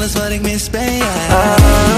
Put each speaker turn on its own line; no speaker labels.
alles wat ik mis ben jij. Ah.